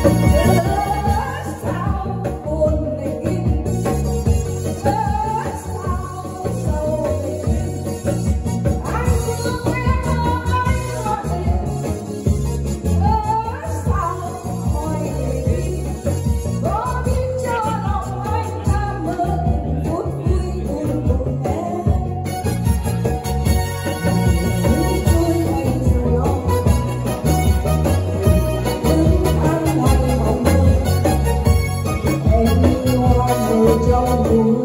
Thank aku